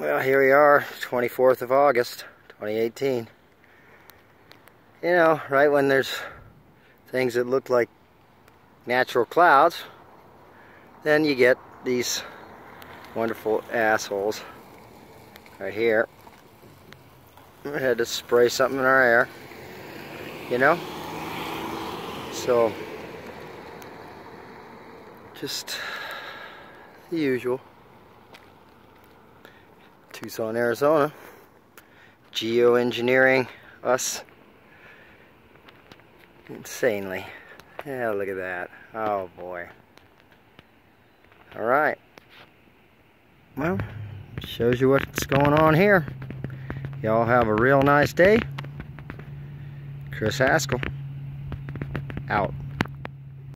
Well, here we are, 24th of August, 2018. You know, right when there's things that look like natural clouds, then you get these wonderful assholes right here. I had to spray something in our air, you know? So, just the usual. Tucson, Arizona. Geoengineering us insanely. Yeah, look at that. Oh boy. Alright. Well, shows you what's going on here. Y'all have a real nice day. Chris Haskell. Out.